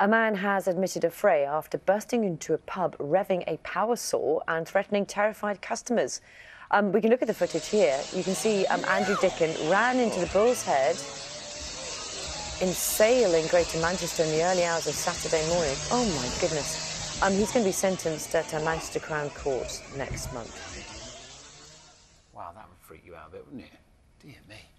A man has admitted affray after bursting into a pub, revving a power saw and threatening terrified customers. Um, we can look at the footage here. You can see um, Andrew Dickon ran into the Bull's Head in Sale in Greater Manchester in the early hours of Saturday morning. Oh my goodness. Um, he's going to be sentenced at a Manchester Crown Court next month. Wow, that would freak you out a bit, wouldn't it? Dear me.